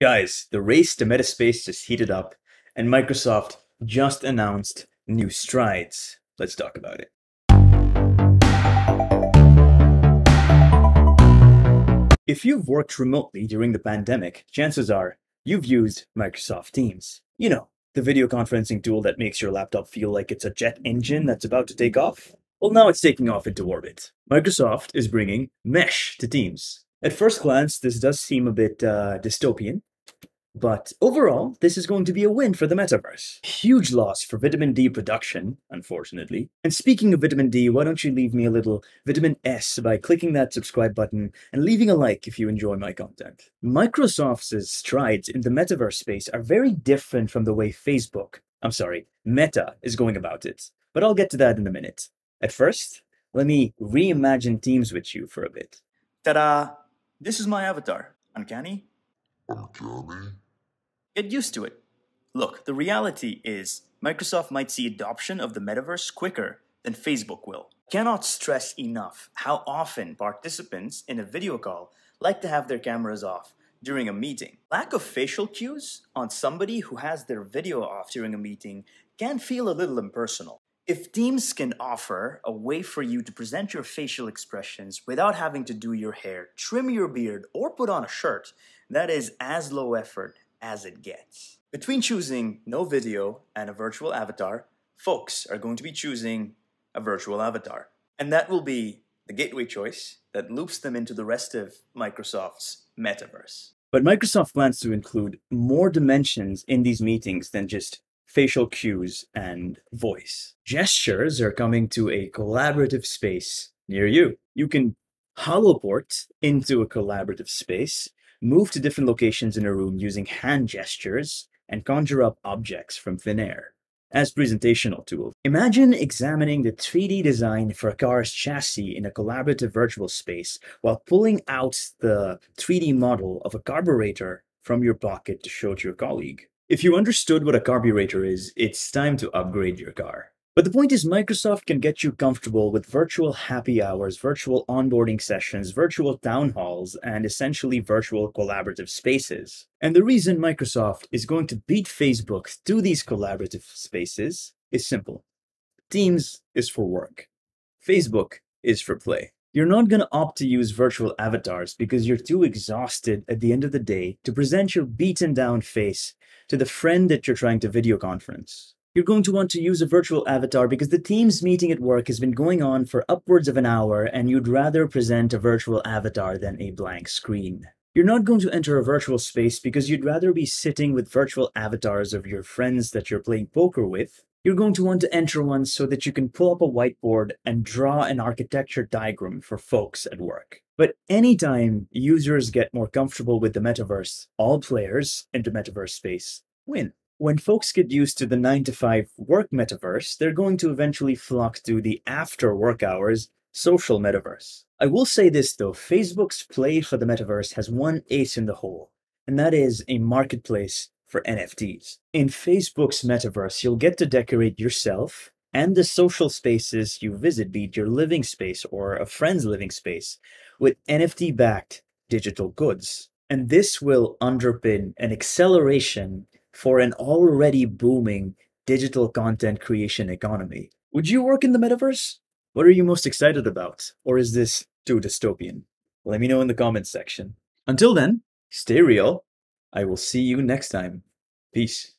Guys, the race to Metaspace just heated up, and Microsoft just announced new strides. Let's talk about it. If you've worked remotely during the pandemic, chances are you've used Microsoft Teams. You know, the video conferencing tool that makes your laptop feel like it's a jet engine that's about to take off. Well, now it's taking off into orbit. Microsoft is bringing Mesh to Teams. At first glance, this does seem a bit uh, dystopian, but overall, this is going to be a win for the metaverse. Huge loss for vitamin D production, unfortunately. And speaking of vitamin D, why don't you leave me a little vitamin S by clicking that subscribe button and leaving a like if you enjoy my content. Microsoft's strides in the metaverse space are very different from the way Facebook, I'm sorry, Meta is going about it. But I'll get to that in a minute. At first, let me reimagine Teams with you for a bit. Ta-da! This is my avatar. Uncanny? Uncanny? Get used to it. Look, the reality is Microsoft might see adoption of the metaverse quicker than Facebook will. Cannot stress enough how often participants in a video call like to have their cameras off during a meeting. Lack of facial cues on somebody who has their video off during a meeting can feel a little impersonal. If Teams can offer a way for you to present your facial expressions without having to do your hair, trim your beard, or put on a shirt, that is as low effort as it gets. Between choosing no video and a virtual avatar, folks are going to be choosing a virtual avatar. And that will be the gateway choice that loops them into the rest of Microsoft's metaverse. But Microsoft plans to include more dimensions in these meetings than just facial cues and voice. Gestures are coming to a collaborative space near you. You can holoport into a collaborative space move to different locations in a room using hand gestures, and conjure up objects from thin air as presentational tools. Imagine examining the 3D design for a car's chassis in a collaborative virtual space while pulling out the 3D model of a carburetor from your pocket to show to your colleague. If you understood what a carburetor is, it's time to upgrade your car. But the point is, Microsoft can get you comfortable with virtual happy hours, virtual onboarding sessions, virtual town halls, and essentially virtual collaborative spaces. And the reason Microsoft is going to beat Facebook to these collaborative spaces is simple Teams is for work, Facebook is for play. You're not going to opt to use virtual avatars because you're too exhausted at the end of the day to present your beaten down face to the friend that you're trying to video conference. You're going to want to use a virtual avatar because the Teams meeting at work has been going on for upwards of an hour and you'd rather present a virtual avatar than a blank screen. You're not going to enter a virtual space because you'd rather be sitting with virtual avatars of your friends that you're playing poker with. You're going to want to enter one so that you can pull up a whiteboard and draw an architecture diagram for folks at work. But anytime users get more comfortable with the metaverse, all players in the metaverse space win when folks get used to the 9 to 5 work metaverse, they're going to eventually flock to the after work hours social metaverse. I will say this though Facebook's play for the metaverse has one ace in the hole, and that is a marketplace for NFTs. In Facebook's metaverse, you'll get to decorate yourself and the social spaces you visit, be it your living space or a friend's living space, with NFT backed digital goods. And this will underpin an acceleration for an already booming digital content creation economy. Would you work in the metaverse? What are you most excited about? Or is this too dystopian? Let me know in the comments section. Until then, stay real. I will see you next time. Peace.